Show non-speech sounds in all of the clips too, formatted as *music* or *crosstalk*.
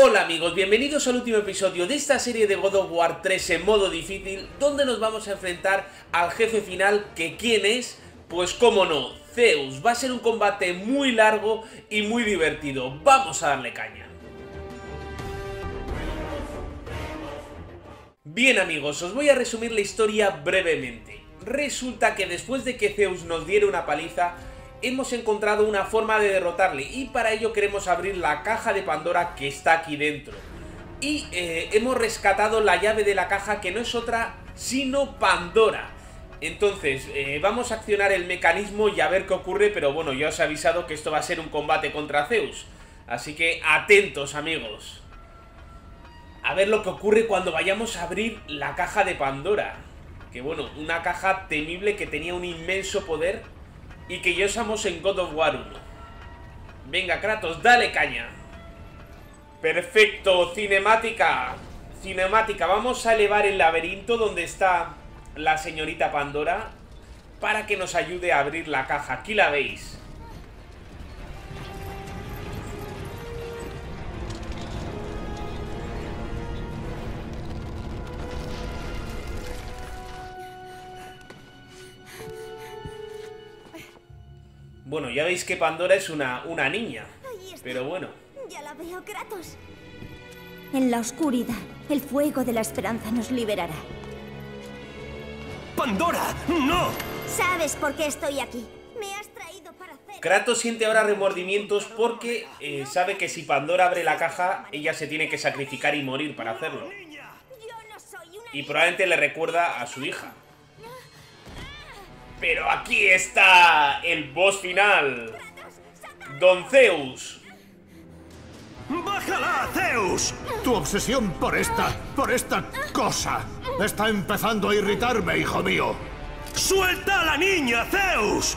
Hola amigos, bienvenidos al último episodio de esta serie de God of War 3 en modo difícil, donde nos vamos a enfrentar al jefe final, que ¿quién es? Pues cómo no, Zeus. Va a ser un combate muy largo y muy divertido. Vamos a darle caña. Bien amigos, os voy a resumir la historia brevemente. Resulta que después de que Zeus nos diera una paliza, hemos encontrado una forma de derrotarle y para ello queremos abrir la caja de Pandora que está aquí dentro. Y eh, hemos rescatado la llave de la caja que no es otra sino Pandora. Entonces, eh, vamos a accionar el mecanismo y a ver qué ocurre, pero bueno, ya os he avisado que esto va a ser un combate contra Zeus. Así que atentos amigos. A ver lo que ocurre cuando vayamos a abrir la caja de Pandora. Que bueno, una caja temible que tenía un inmenso poder y que ya usamos en God of War 1. Venga, Kratos, dale caña. Perfecto, cinemática. Cinemática, vamos a elevar el laberinto donde está la señorita Pandora para que nos ayude a abrir la caja. Aquí la veis. Bueno, ya veis que Pandora es una, una niña. Pero bueno. Ya la veo, Kratos. En la oscuridad, el fuego de la esperanza nos liberará. ¡Pandora! ¡No! ¿Sabes por qué estoy aquí? Me has traído para hacer... Kratos siente ahora remordimientos porque eh, sabe que si Pandora abre la caja, ella se tiene que sacrificar y morir para hacerlo. Y probablemente le recuerda a su hija. Pero aquí está el boss final. Don Zeus. ¡Bájala, Zeus! Tu obsesión por esta, por esta cosa, está empezando a irritarme, hijo mío. ¡Suelta a la niña, Zeus!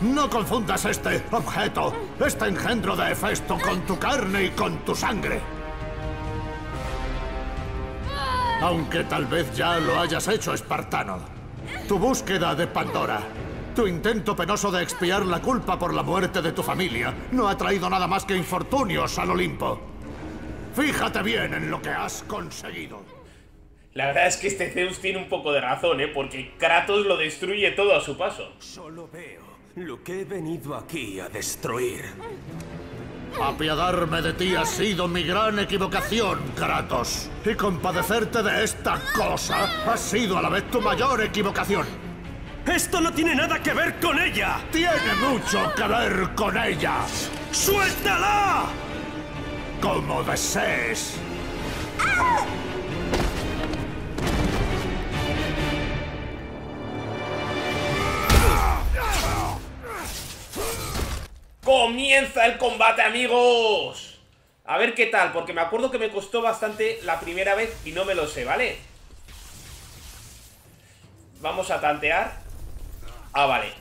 No confundas este objeto, este engendro de Hefesto con tu carne y con tu sangre. Aunque tal vez ya lo hayas hecho, espartano. Tu búsqueda de Pandora, tu intento penoso de expiar la culpa por la muerte de tu familia, no ha traído nada más que infortunios al Olimpo. Fíjate bien en lo que has conseguido. La verdad es que este Zeus tiene un poco de razón, ¿eh? Porque Kratos lo destruye todo a su paso. Solo veo lo que he venido aquí a destruir. Apiadarme de ti ha sido mi gran equivocación, Kratos. Y compadecerte de esta cosa ha sido a la vez tu mayor equivocación. ¡Esto no tiene nada que ver con ella! Tiene mucho que ver con ella. ¡Suéltala! Como desees. ¡Comienza el combate, amigos! A ver qué tal, porque me acuerdo que me costó bastante la primera vez y no me lo sé, ¿vale? Vamos a tantear. Ah, vale.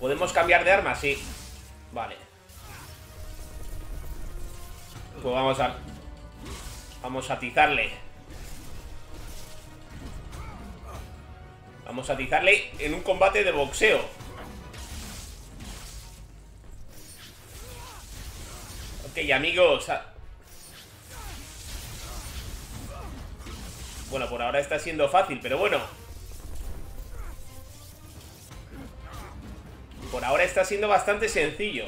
¿Podemos cambiar de arma? Sí. Vale. Pues vamos a... Vamos a atizarle. Vamos a atizarle en un combate de boxeo. Ok, amigos. Bueno, por ahora está siendo fácil, pero bueno. Por ahora está siendo bastante sencillo.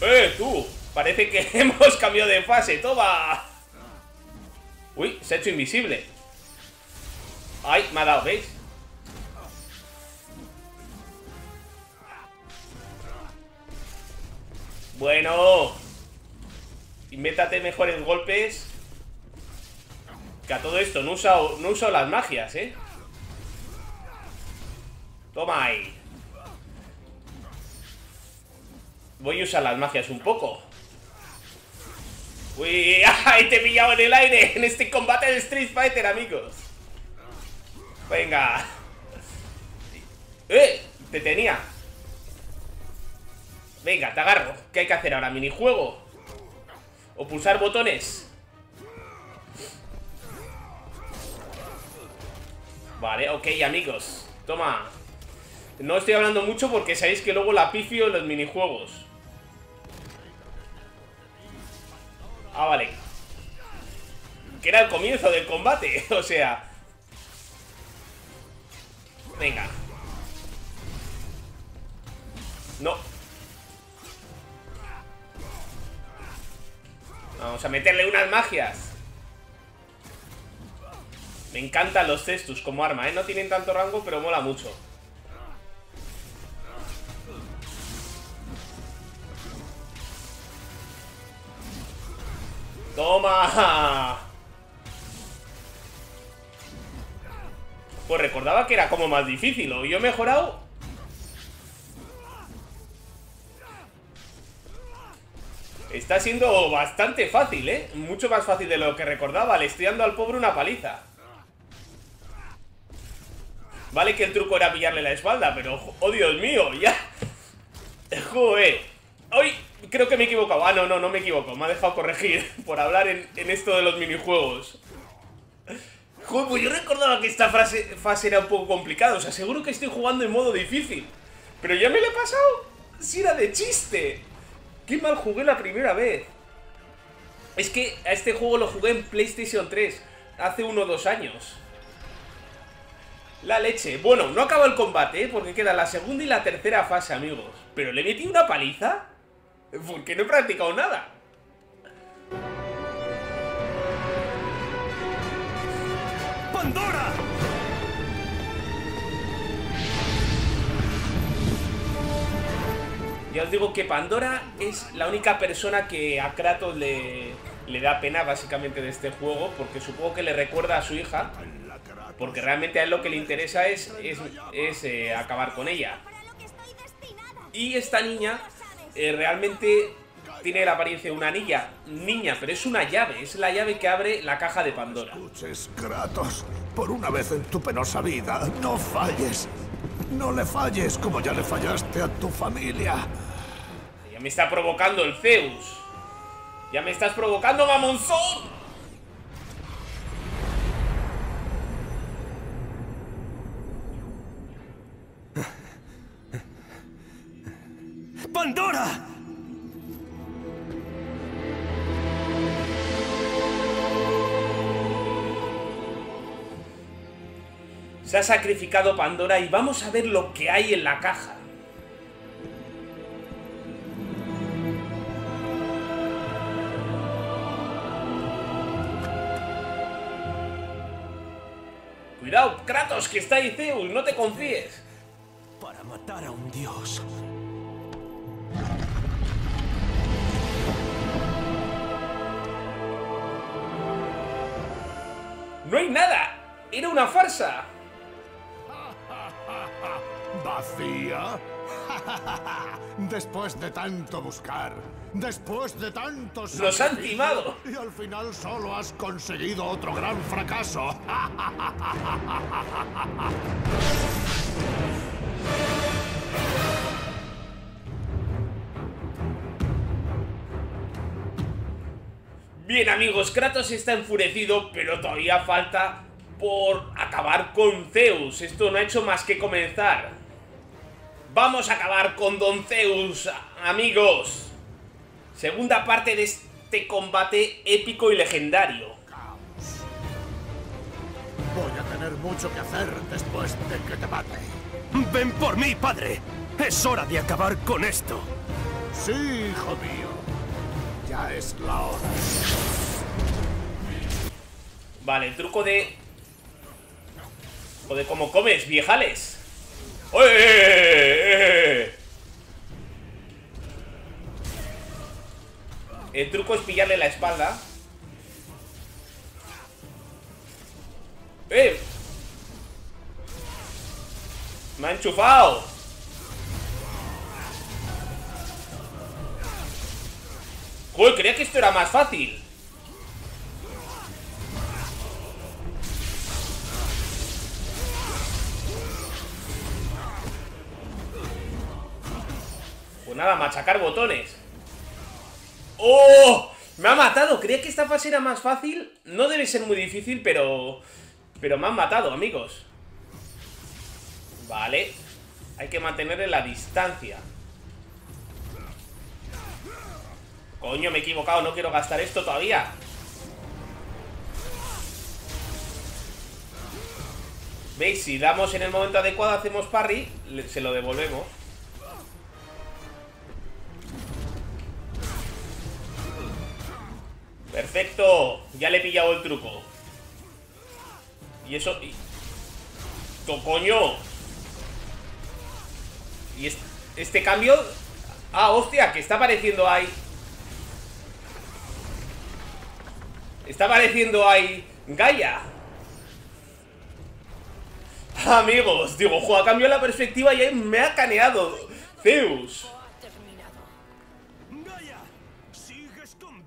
¡Eh, tú! Parece que *laughs* hemos cambiado de fase. ¡Toma! Uy, se ha hecho invisible. Ay, me ha dado, ¿veis? Bueno. Invéntate mejores golpes. Que a todo esto no usa, no uso las magias, ¿eh? Toma ahí. Voy a usar las magias un poco. Uy, *laughs* ¡ay! Te he pillado en el aire en este combate de Street Fighter, amigos. Venga. *laughs* ¡Eh! Te tenía. Venga, te agarro. ¿Qué hay que hacer ahora? ¿Minijuego? ¿O pulsar botones? Vale, ok, amigos. Toma. No estoy hablando mucho porque sabéis que luego la pifio en los minijuegos. Ah, vale. Que era el comienzo del combate, *laughs* o sea... Venga. No. Vamos a meterle unas magias. Me encantan los cestus como arma, ¿eh? No tienen tanto rango, pero mola mucho. ¡Toma! Pues recordaba que era como más difícil, ¿o yo he mejorado? Está siendo bastante fácil, ¿eh? Mucho más fácil de lo que recordaba. Le estoy dando al pobre una paliza. Vale que el truco era pillarle la espalda, pero... ¡Oh, Dios mío! ¡Ya! *laughs* ¡Joder! Hoy creo que me he equivocado. Ah, no, no, no me equivoco. Me ha dejado corregir *laughs* por hablar en, esto de los minijuegos. Joder, pues yo recordaba que esta fase era un poco complicada. O sea, seguro que estoy jugando en modo difícil. Pero ya me lo he pasado. Si era de chiste. Qué mal jugué la primera vez. Es que a este juego lo jugué en PlayStation 3. Hace uno o dos años. La leche. Bueno, no acaba el combate, ¿eh? porque queda la segunda y la tercera fase, amigos. Pero le metí una paliza. Porque no he practicado nada. ¡Pandora! Ya os digo que Pandora es la única persona que a Kratos le, le da pena básicamente de este juego, porque supongo que le recuerda a su hija, porque realmente a él lo que le interesa es, es, eh, acabar con ella. Y esta niña eh, realmente tiene la apariencia de una niña, niña, pero es una llave, es la llave que abre la caja de Pandora. Escuches, Kratos, por una vez en tu penosa vida, no falles. No le falles como ya le fallaste a tu familia. Ya me está provocando el Zeus. Ya me estás provocando, mamonzón. ¡Pandora! Se ha sacrificado Pandora y vamos a ver lo que hay en la caja. Cuidado, Kratos, que está ahí Zeus, no te confíes. Para matar a un dios, ¡No hay nada! ¡Era una farsa! *laughs* ¿Vacía? *laughs* después de tanto buscar, después de tantos... ¡Los han timado! Y al final solo has conseguido otro gran fracaso. *laughs* Bien amigos, Kratos está enfurecido, pero todavía falta por acabar con Zeus. Esto no ha hecho más que comenzar. Vamos a acabar con Don Zeus, amigos. Segunda parte de este combate épico y legendario. Voy a tener mucho que hacer después de que te mate. ¡Ven por mí, padre! ¡Es hora de acabar con esto! Sí, hijo mío. Es la hora. Vale, el truco de... O de cómo comes, viejales. ¡Oye! El truco es pillarle la espalda. ¡Eh! ¡Me ha enchufado! Joder, creía que esto era más fácil. Pues nada, machacar botones. ¡Oh! Me ha matado. Creía que esta fase era más fácil. No debe ser muy difícil, pero... Pero me han matado, amigos. Vale. Hay que mantener la distancia. Coño, me he equivocado, no quiero gastar esto todavía. ¿Veis? Si damos en el momento adecuado, hacemos parry, se lo devolvemos. Perfecto, ya le he pillado el truco. Y eso... Y... coño! Y este, cambio... Ah, hostia, que está apareciendo ahí Está apareciendo ahí Gaia Amigos, digo, ha cambiado la perspectiva y me ha caneado Zeus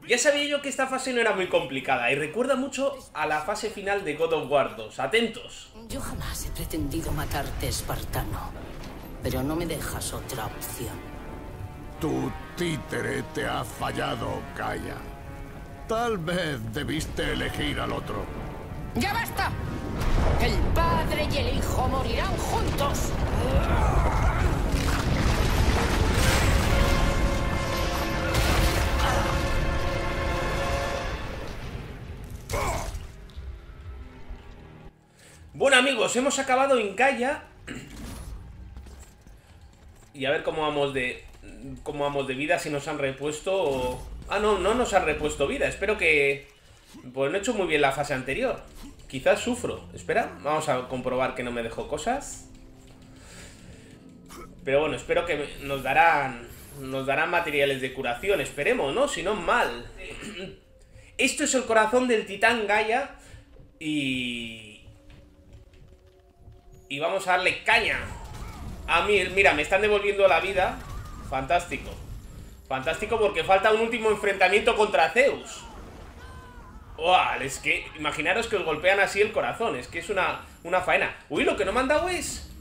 Ya sabía yo que esta fase no era muy complicada y recuerda mucho a la fase final de God of War 2. Atentos. Yo jamás he pretendido matarte, espartano, pero no me dejas otra opción. Tu títere te ha fallado, Gaia. Tal vez debiste elegir al otro. ¡Ya basta! El padre y el hijo morirán juntos. Bueno amigos, hemos acabado en Gaia Y a ver cómo vamos de... Cómo vamos de vida, si nos han repuesto Ah, no, no nos han repuesto vida. Espero que... Pues no he hecho muy bien la fase anterior. Quizás sufro. Espera, vamos a comprobar que no me dejó cosas. Pero bueno, espero que nos darán... Nos darán materiales de curación. Esperemos, ¿no? Si no, mal. Esto es el corazón del titán Gaia Y... Y vamos a darle caña. A mí, mira, me están devolviendo la vida. Fantástico Fantástico porque falta un último enfrentamiento contra Zeus ¡Wow! Es que imaginaros que os golpean así el corazón Es que es una, una faena Uy, lo que no me han dado es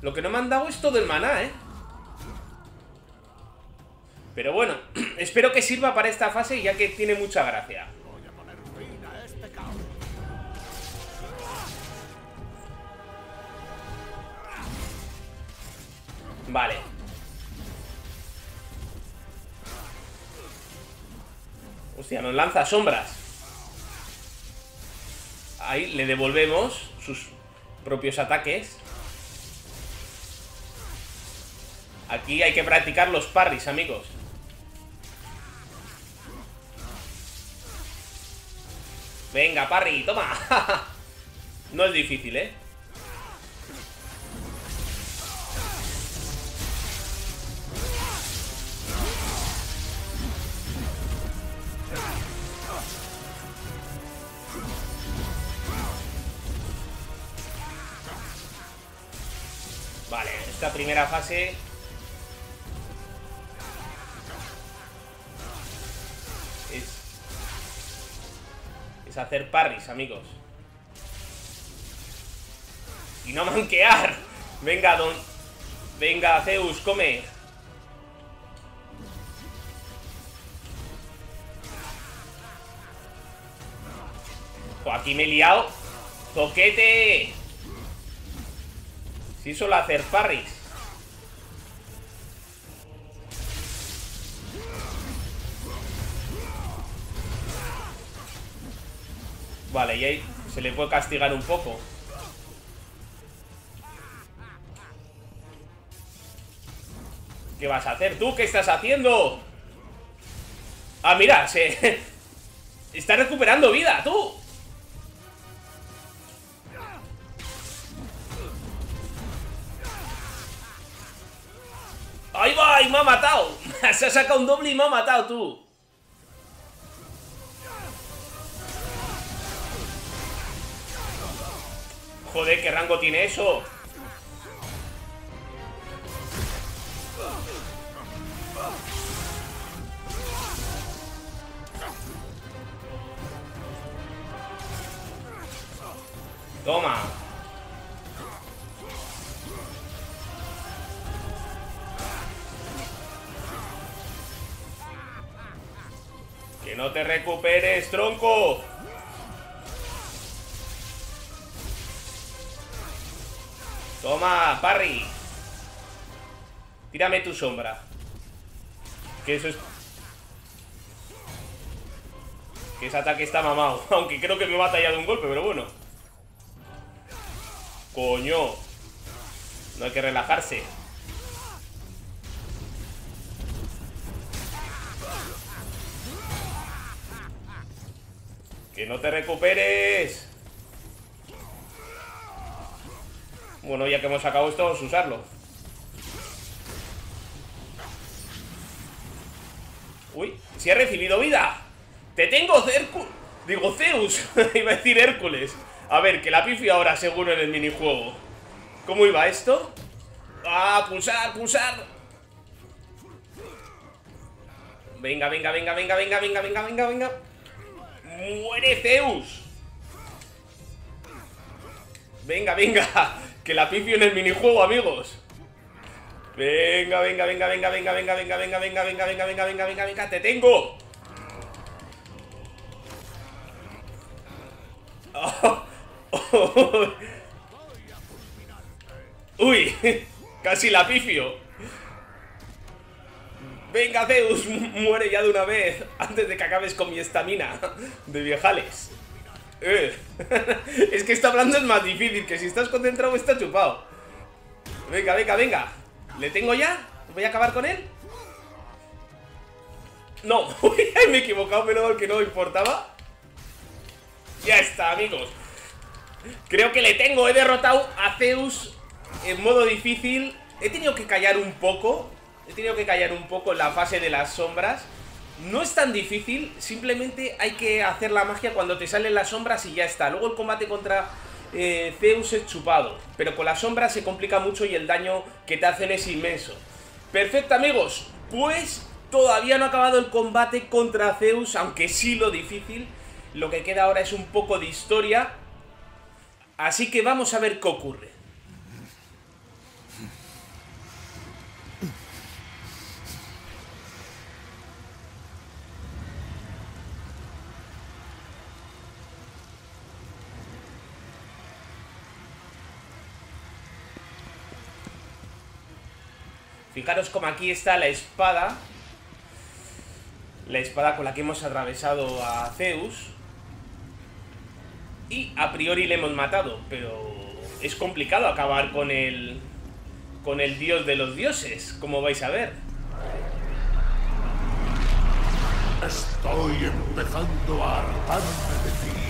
Lo que no me han dado es todo el maná, ¿eh? Pero bueno, *clears throat* espero que sirva para esta fase ya que tiene mucha gracia Vale. Hostia, nos lanza sombras. Ahí le devolvemos sus propios ataques. Aquí hay que practicar los parries, amigos. Venga, parry, toma. *laughs* no es difícil, ¿eh? Esta primera fase... Es... Es hacer parries, amigos. Y no manquear. Venga, don... Venga, Zeus, come. aquí me he liado. ¡Toquete! Si solo hacer parries. Vale, y ahí se le puede castigar un poco. ¿Qué vas a hacer tú? ¿Qué estás haciendo? Ah, mira, se... *laughs* Está recuperando vida, tú Se ha sacado un doble y me ha matado, tú. Joder, ¿qué rango tiene eso? Toma ¡Que no te recuperes, tronco! Toma, Parry. Tírame tu sombra. Que eso es... Que ese ataque está mamado. *laughs* Aunque creo que me mata ya de un golpe, pero bueno. Coño. No hay que relajarse. Que no te recuperes. Bueno, ya que hemos sacado esto, vamos a usarlo. Uy, si he recibido vida. Te tengo, Hércules. Digo, Zeus. *laughs* iba a decir Hércules. A ver, que la pifio ahora seguro en el minijuego. ¿Cómo iba esto? ¡Ah, pulsar, pulsar! Venga, venga, venga, venga, venga, venga, venga, venga, venga. ¡Muere Zeus! Venga, venga. Que la pifio en el minijuego, amigos. Venga, venga, venga, venga, venga, venga, venga, venga, venga, venga, venga, venga, venga, venga, venga, te tengo. Uy, casi la pifio. Venga, Zeus, muere ya de una vez antes de que acabes con mi estamina de viejales. *laughs* es que está hablando es más difícil, que si estás concentrado está chupado. Venga, venga, venga. ¿Le tengo ya? ¿Voy a acabar con él? No, *laughs* me he equivocado, pero que no importaba. Ya está, amigos. Creo que le tengo, he derrotado a Zeus en modo difícil. He tenido que callar un poco. He tenido que callar un poco la fase de las sombras. No es tan difícil, simplemente hay que hacer la magia cuando te salen las sombras y ya está. Luego el combate contra eh, Zeus es chupado, pero con las sombras se complica mucho y el daño que te hacen es inmenso. Perfecto amigos, pues todavía no ha acabado el combate contra Zeus, aunque sí lo difícil. Lo que queda ahora es un poco de historia, así que vamos a ver qué ocurre. Fijaros como aquí está la espada. La espada con la que hemos atravesado a Zeus. Y a priori le hemos matado, pero es complicado acabar con el... Con el dios de los dioses, como vais a ver. Estoy empezando a hartarme de ti.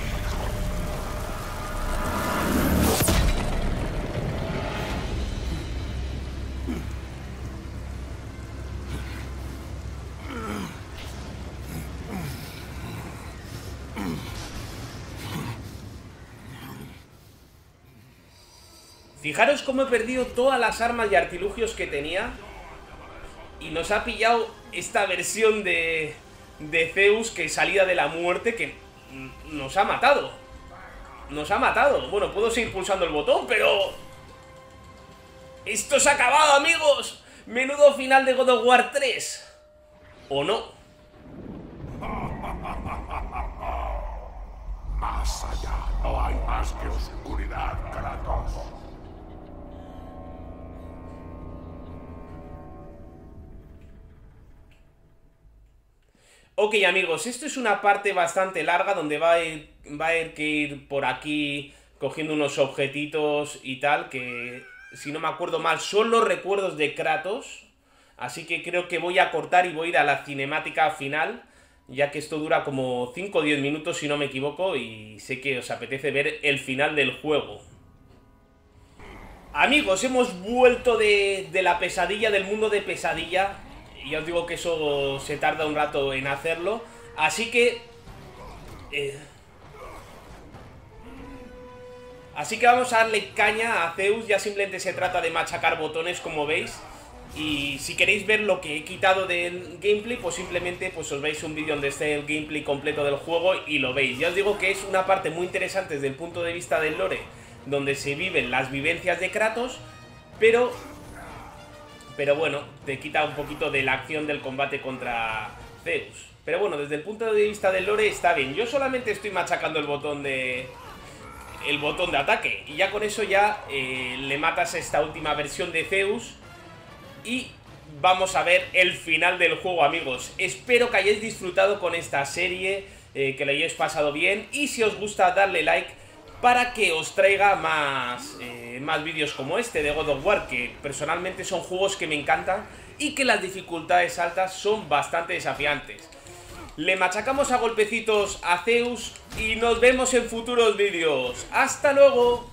Fijaros cómo he perdido todas las armas y artilugios que tenía. Y nos ha pillado esta versión de, de Zeus que salía de la muerte que nos ha matado. Nos ha matado. Bueno, puedo seguir pulsando el botón, pero... ¡Esto se ha acabado, amigos! Menudo final de God of War 3. ¿O no? *laughs* Más allá no hay más que oscuridad, Ok amigos, esto es una parte bastante larga donde va a, va a haber que ir por aquí cogiendo unos objetitos y tal, que si no me acuerdo mal son los recuerdos de Kratos, así que creo que voy a cortar y voy a ir a la cinemática final, ya que esto dura como 5 o 10 minutos si no me equivoco y sé que os apetece ver el final del juego. Amigos, hemos vuelto de, de la pesadilla, del mundo de pesadilla, y ya os digo que eso se tarda un rato en hacerlo. Así que... Eh, así que vamos a darle caña a Zeus. Ya simplemente se trata de machacar botones, como veis. Y si queréis ver lo que he quitado del gameplay, pues simplemente pues os veis un vídeo donde esté el gameplay completo del juego y lo veis. Ya os digo que es una parte muy interesante desde el punto de vista del lore, donde se viven las vivencias de Kratos, pero pero bueno, te quita un poquito de la acción del combate contra Zeus. Pero bueno, desde el punto de vista del lore está bien. Yo solamente estoy machacando el botón de... el botón de ataque. Y ya con eso ya eh, le matas esta última versión de Zeus. Y vamos a ver el final del juego, amigos. Espero que hayáis disfrutado con esta serie, eh, que lo hayáis pasado bien. Y si os gusta, darle like para que os traiga más, eh, más vídeos como este de God of War, que personalmente son juegos que me encantan y que las dificultades altas son bastante desafiantes. Le machacamos a golpecitos a Zeus y nos vemos en futuros vídeos. ¡Hasta luego!